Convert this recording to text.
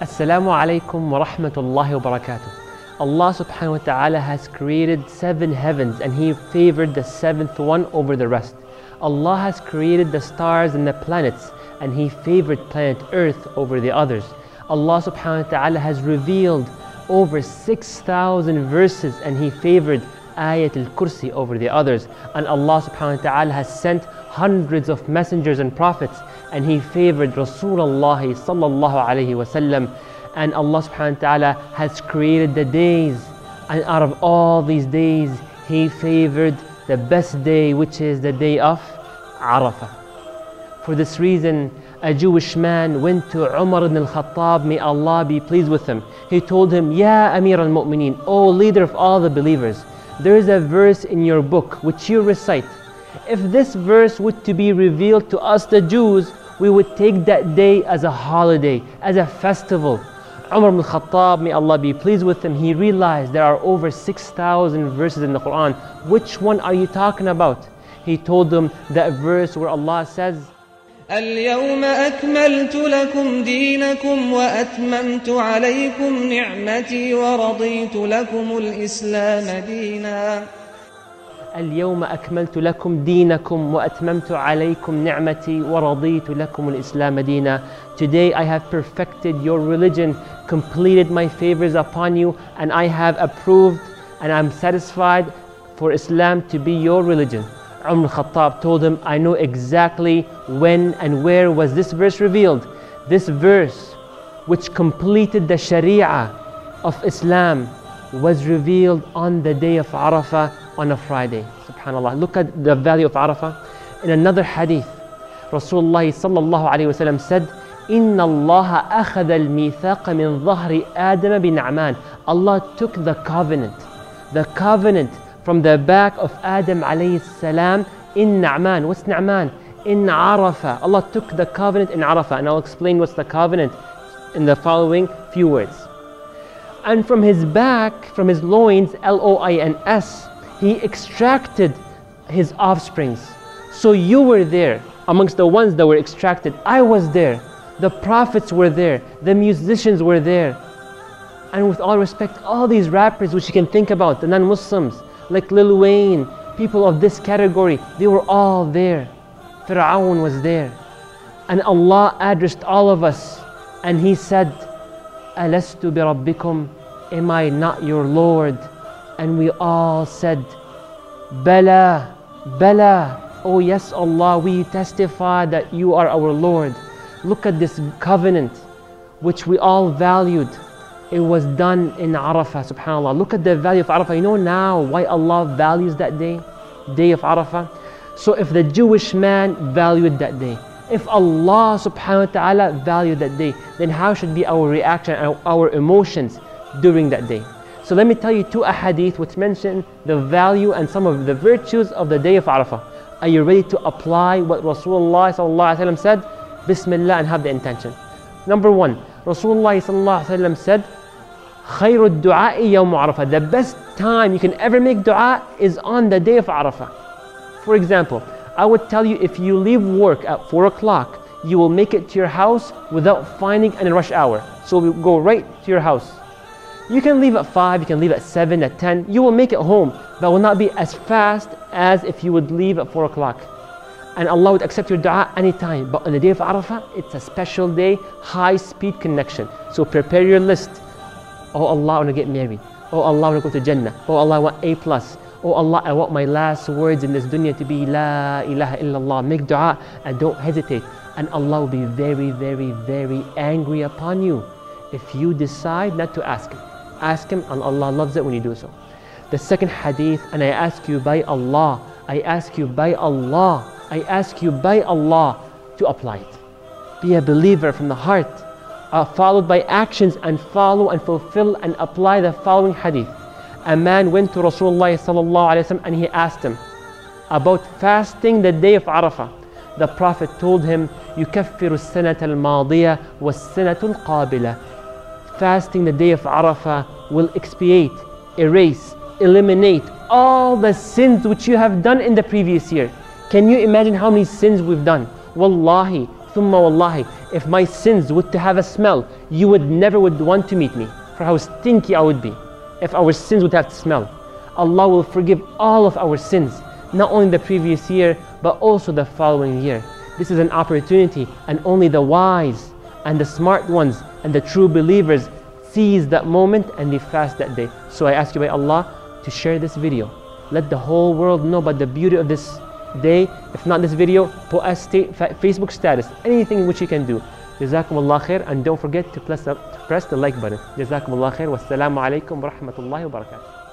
Assalamu alaikum wa rahmatullahi wa barakatuh. Allah subhanahu wa ta'ala has created seven heavens and He favored the seventh one over the rest. Allah has created the stars and the planets and He favored planet Earth over the others. Allah subhanahu wa ta'ala has revealed over 6,000 verses and He favored Ayat al-Kursi over the others. And Allah subhanahu wa ta'ala has sent hundreds of messengers and prophets and He favored Rasulullah sallallahu alayhi wasallam. And Allah subhanahu wa ta'ala has created the days and out of all these days He favored the best day which is the day of Arafah. For this reason, a Jewish man went to Umar ibn al-Khattab, may Allah be pleased with him. He told him, Ya Amir al-Mu'mineen, O leader of all the believers, there is a verse in your book which you recite. If this verse were to be revealed to us the Jews, we would take that day as a holiday, as a festival. Umar ibn al-Khattab, may Allah be pleased with him, he realized there are over 6,000 verses in the Quran. Which one are you talking about? He told them that verse where Allah says, اليوم أكملت لكم دينكم وأتممت عليكم نعمتي ورضيت لكم الإسلام دينا اليوم أكملت لكم دينكم وأتممت عليكم نعمتي ورضيت لكم الإسلام دينا Today I have perfected your religion, completed my favors upon you, and I have approved and I'm satisfied for Islam to be your religion. Umar Khattab told him, I know exactly when and where was this verse revealed. This verse, which completed the Sharia of Islam, was revealed on the day of Arafah on a Friday. SubhanAllah. Look at the value of Arafah. In another hadith, Rasulullah sallallahu alayhi wasallam said, Inna Allah akhad al mithaqa min dhahri Adam. Allah took the covenant, the covenant from the back of Adam alayhi salam in Na'man. What's Na'man? In Arafah. Allah took the covenant in Arafah. And I'll explain what's the covenant in the following few words. And from his back, from his loins, L O I N S, he extracted his offsprings. So you were there amongst the ones that were extracted. I was there. The prophets were there. The musicians were there. And with all respect, all these rappers which you can think about, the non Muslims, like Lil Wayne, people of this category, they were all there. Fir'aun was there. And Allah addressed all of us and He said, Alastu bi rabbikum, am I not your Lord? And we all said, Bala, Bala, oh yes Allah, we testify that you are our Lord. Look at this covenant which we all valued. It was done in Arafah, subhanAllah. Look at the value of Arafah. You know now why Allah values that day, day of Arafah? So if the Jewish man valued that day, if Allah subhanahu wa ta'ala valued that day, then how should be our reaction and our emotions during that day? So let me tell you two ahadith which mention the value and some of the virtues of the day of Arafah. Are you ready to apply what Rasulullah said? Bismillah and have the intention. Number one, Rasulullah said, خير الدعاء يوم عرفة. The best time you can ever make dua is on the day of Arafah. For example, I would tell you if you leave work at 4 o'clock, you will make it to your house without finding any rush hour. So we go right to your house. You can leave at 5, you can leave at 7, at 10. You will make it home, but will not be as fast as if you would leave at 4 o'clock. And Allah would accept your dua anytime. But on the day of Arafah, it's a special day, high speed connection. So prepare your list. Oh Allah, I want to get married. Oh Allah, I want to go to Jannah. Oh Allah, I want A plus. Oh Allah, I want my last words in this dunya to be La ilaha illallah. Make dua and don't hesitate. And Allah will be very, very, very angry upon you if you decide not to ask Him. Ask Him and Allah loves it when you do so. The second hadith, and I ask you by Allah, I ask you by Allah, I ask you by Allah to apply it. Be a believer from the heart, uh, followed by actions and follow and fulfill and apply the following hadith. A man went to Rasulullah and he asked him about fasting the day of Arafah. The Prophet told him, يكفر السنة الماضية والسنة القابلة. Fasting the day of Arafah will expiate, erase, eliminate all the sins which you have done in the previous year. Can you imagine how many sins we've done? Wallahi, Thumma wallahi, if my sins would to have a smell, you would never would want to meet me for how stinky I would be. If our sins would have to smell. Allah will forgive all of our sins, not only the previous year, but also the following year. This is an opportunity, and only the wise and the smart ones and the true believers seize that moment and they fast that day. So I ask you by Allah to share this video. Let the whole world know about the beauty of this day. If not this video, put a state, Facebook status, anything which you can do. Jazakumullah khair and don't forget to press, up, press the like button. Jazakumullah khair. Wassalamu alaikum wa barakatuh.